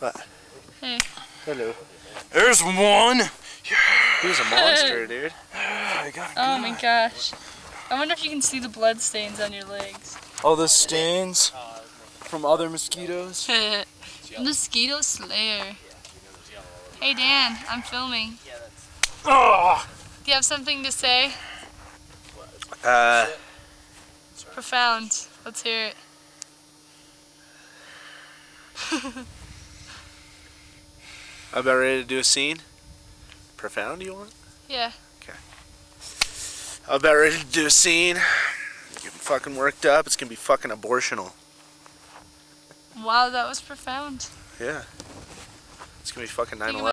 What? Hey. Hello. There's one. He's a monster, dude. I got Oh my gosh. I wonder if you can see the blood stains on your legs. All the stains from other mosquitoes. Mosquito Slayer. Hey Dan, I'm filming. Oh, Do you have something to say? Uh, Profound. Let's hear it. about ready to do a scene? Profound, you want? Yeah. Okay. I'm about ready to do a scene. Getting fucking worked up. It's gonna be fucking abortional. Wow, that was profound. Yeah. It's gonna be fucking 9 11.